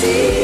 see.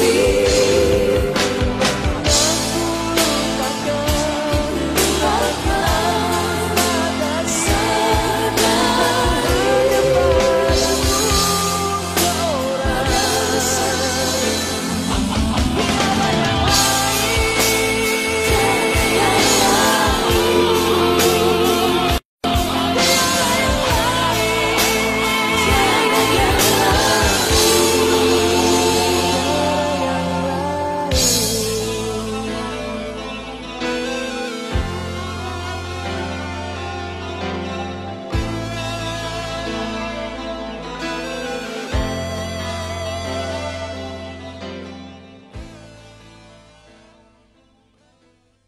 see.